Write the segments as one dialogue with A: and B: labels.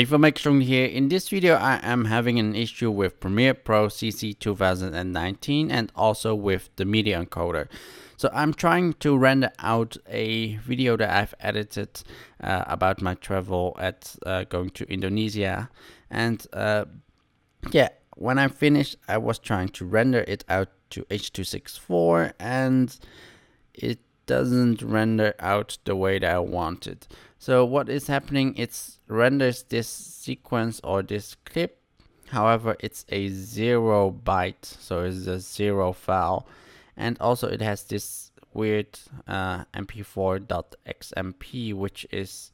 A: Hey Information here. In this video, I am having an issue with Premiere Pro CC 2019 and also with the media encoder. So I'm trying to render out a video that I've edited uh, about my travel at uh, going to Indonesia. And uh, yeah, when I finished, I was trying to render it out to H.264 and it doesn't render out the way that I wanted. So what is happening, it renders this sequence or this clip. However, it's a zero byte, so it's a zero file. And also it has this weird uh, mp4.xmp, which is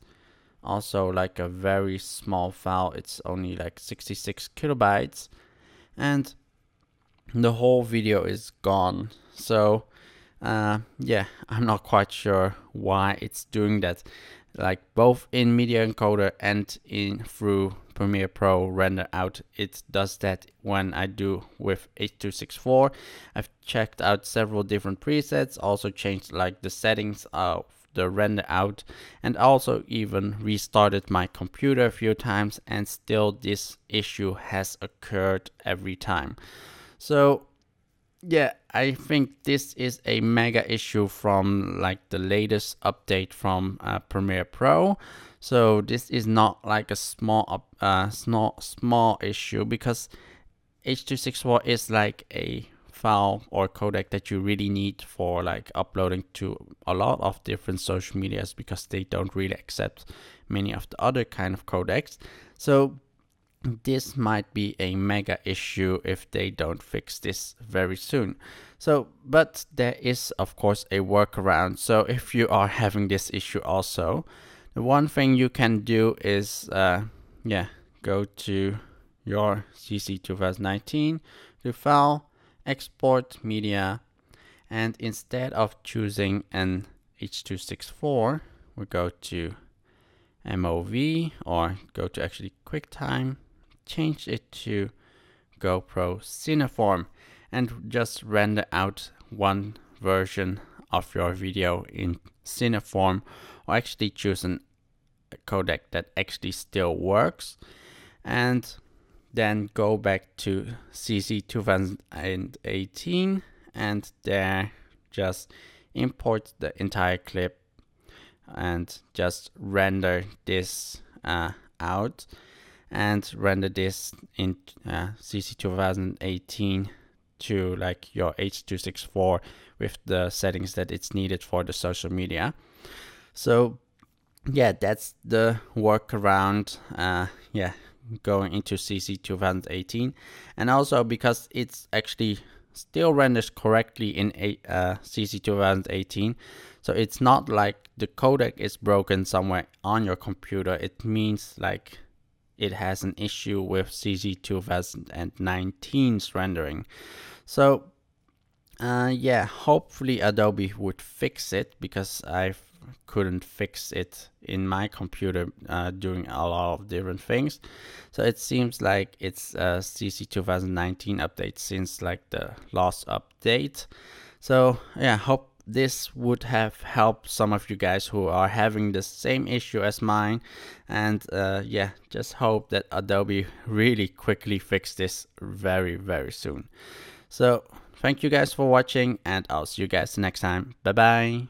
A: also like a very small file. It's only like 66 kilobytes. And the whole video is gone. So uh, yeah, I'm not quite sure why it's doing that. Like both in media encoder and in through Premiere Pro render out it does that when I do with H.264 I've checked out several different presets also changed like the settings of the render out and also even restarted my computer a few times and still this issue has occurred every time. So yeah, I think this is a mega issue from like the latest update from uh, Premiere Pro. So this is not like a small uh small small issue because H.264 is like a file or codec that you really need for like uploading to a lot of different social medias because they don't really accept many of the other kind of codecs. So this might be a mega issue if they don't fix this very soon. So, but there is of course a workaround. So if you are having this issue also, the one thing you can do is, uh, yeah, go to your CC 2019 to file, export media, and instead of choosing an H264, we go to MOV or go to actually QuickTime change it to GoPro Cineform and just render out one version of your video in Cineform or actually choose an codec that actually still works and then go back to CC 2018 and there just import the entire clip and just render this uh, out and render this in uh, CC 2018 to like your H.264 with the settings that it's needed for the social media. So yeah, that's the workaround. Uh, yeah, going into CC 2018, and also because it's actually still renders correctly in a, uh, CC 2018. So it's not like the codec is broken somewhere on your computer. It means like it has an issue with CC 2019's rendering. So uh, yeah, hopefully Adobe would fix it because I couldn't fix it in my computer uh, doing a lot of different things. So it seems like it's a CC 2019 update since like the last update. So yeah, hope this would have helped some of you guys who are having the same issue as mine. And uh, yeah just hope that Adobe really quickly fix this very very soon. So thank you guys for watching and I'll see you guys next time. Bye bye